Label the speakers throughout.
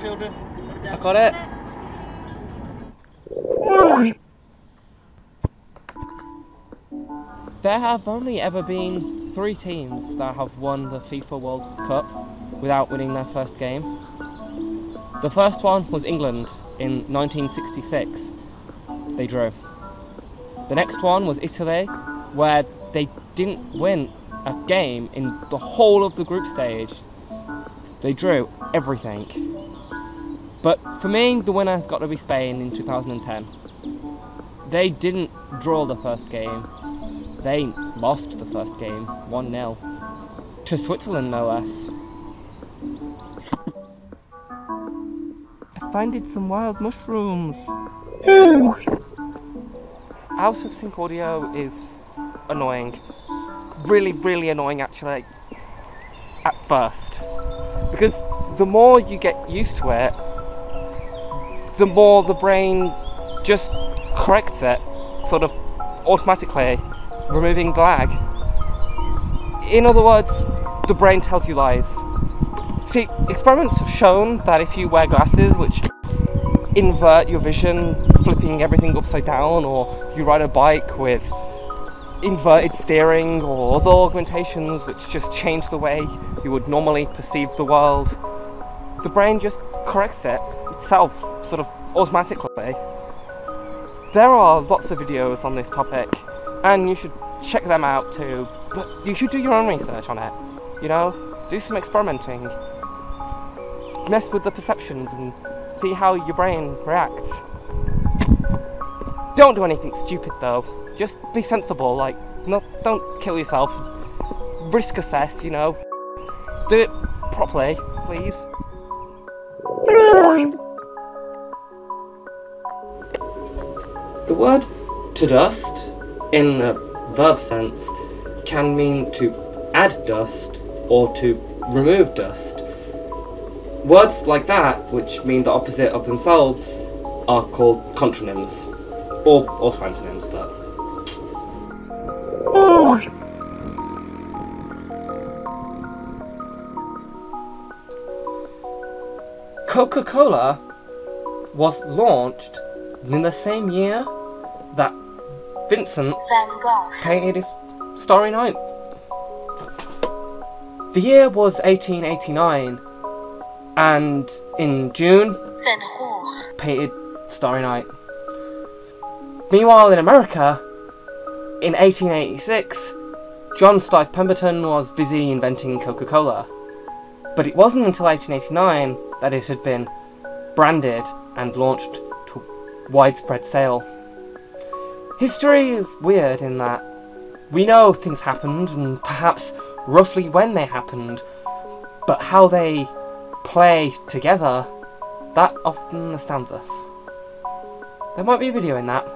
Speaker 1: children.
Speaker 2: I got it. There have only ever been three teams that have won the FIFA World Cup without winning their first game. The first one was England in 1966. They drew. The next one was Italy, where they didn't win a game in the whole of the group stage. They drew everything. But for me, the winner has got to be Spain in 2010. They didn't draw the first game. They lost the first game, 1-0. To Switzerland, no less. I finded some wild mushrooms. Out of sync audio is annoying. Really, really annoying actually. At first. Because the more you get used to it, the more the brain just corrects it, sort of automatically, removing the lag. In other words, the brain tells you lies. See, experiments have shown that if you wear glasses which invert your vision, flipping everything upside down, or you ride a bike with inverted steering or other augmentations which just change the way you would normally perceive the world, the brain just corrects it itself, sort of automatically. There are lots of videos on this topic, and you should check them out too, but you should do your own research on it, you know? Do some experimenting. Mess with the perceptions and see how your brain reacts. Don't do anything stupid though. Just be sensible, like, no, don't kill yourself. Risk assess, you know. Do it properly, please. The word to dust, in a verb sense, can mean to add dust or to remove dust. Words like that, which mean the opposite of themselves, are called contronyms. Or also antonyms, but. Coca Cola was launched in the same year that Vincent
Speaker 3: Van Gogh.
Speaker 2: painted his Starry Night. The year was 1889, and in June,
Speaker 3: Van Gogh.
Speaker 2: painted Starry Night. Meanwhile, in America, in 1886, John Stuyve Pemberton was busy inventing Coca Cola. But it wasn't until 1889 that it had been branded and launched to widespread sale. History is weird in that we know things happened and perhaps roughly when they happened, but how they play together, that often astounds us. There might be a video in that.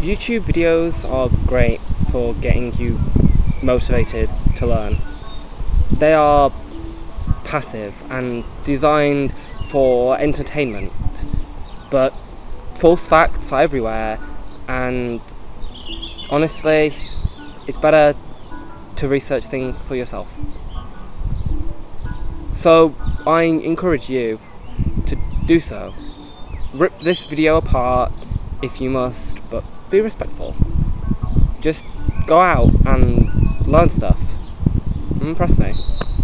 Speaker 2: YouTube videos are great for getting you motivated to learn. They are passive and designed for entertainment, but false facts are everywhere, and honestly, it's better to research things for yourself. So, I encourage you to do so. Rip this video apart if you must, but be respectful. Just go out and learn stuff. Mm, Impress me.